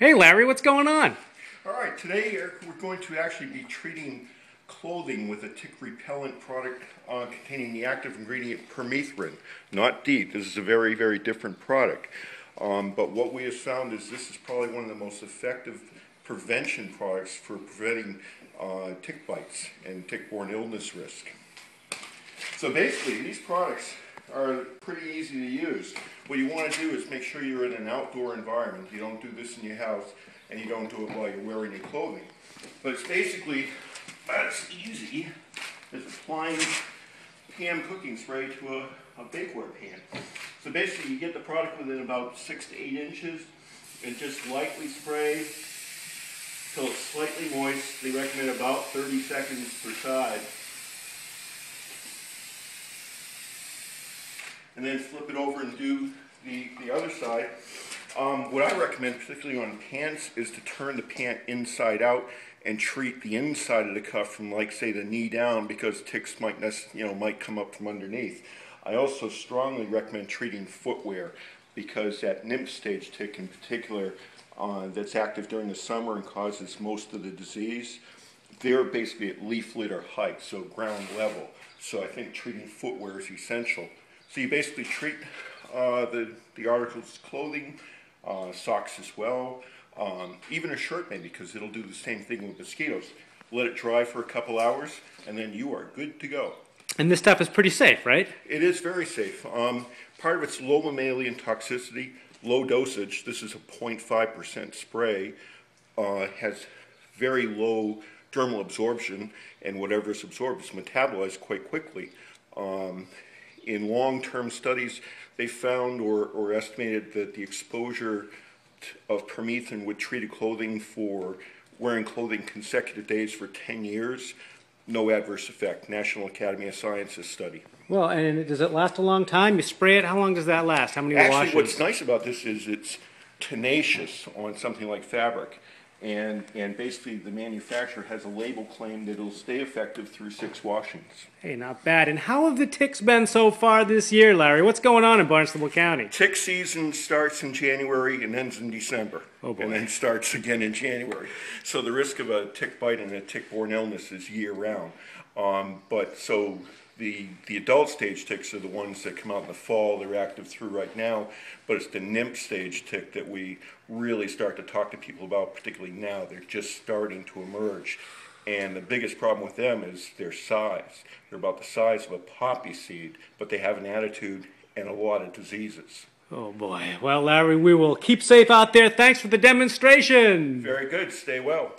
Hey Larry, what's going on? All right, today we're going to actually be treating clothing with a tick repellent product uh, containing the active ingredient permethrin, not DEET. This is a very, very different product. Um, but what we have found is this is probably one of the most effective prevention products for preventing uh, tick bites and tick-borne illness risk. So basically, these products are pretty easy to use. What you want to do is make sure you're in an outdoor environment. You don't do this in your house, and you don't do it while you're wearing your clothing. But it's basically as easy as applying Pam cooking spray to a, a bakeware pan. So basically, you get the product within about six to eight inches, and just lightly spray till it's slightly moist. They recommend about 30 seconds per side. And then flip it over and do the, the other side. Um, what I recommend, particularly on pants, is to turn the pant inside out and treat the inside of the cuff from, like, say, the knee down, because ticks might, you know, might come up from underneath. I also strongly recommend treating footwear because that nymph stage tick, in particular, uh, that's active during the summer and causes most of the disease, they're basically at leaf litter height, so ground level. So I think treating footwear is essential. So you basically treat uh, the, the article's clothing, uh, socks as well, um, even a shirt maybe, because it'll do the same thing with mosquitoes. Let it dry for a couple hours, and then you are good to go. And this stuff is pretty safe, right? It is very safe. Um, part of its low mammalian toxicity, low dosage. This is a 0.5% spray. Uh, has very low dermal absorption, and whatever is absorbed is metabolized quite quickly. Um, in long-term studies, they found or, or estimated that the exposure of permethrin with treated clothing for wearing clothing consecutive days for 10 years, no adverse effect. National Academy of Sciences study. Well, and does it last a long time? You spray it, how long does that last? How many Actually, washes? what's nice about this is it's tenacious on something like fabric. And, and basically the manufacturer has a label claim that it'll stay effective through six washings. Hey, not bad. And how have the ticks been so far this year, Larry? What's going on in Barnstable County? Tick season starts in January and ends in December. Oh boy. And then starts again in January. So the risk of a tick bite and a tick-borne illness is year-round. Um, but so the, the adult stage ticks are the ones that come out in the fall. They're active through right now, but it's the nymph stage tick that we really start to talk to people about, particularly now. They're just starting to emerge. And the biggest problem with them is their size. They're about the size of a poppy seed, but they have an attitude and a lot of diseases. Oh boy. Well, Larry, we will keep safe out there. Thanks for the demonstration. Very good. Stay well.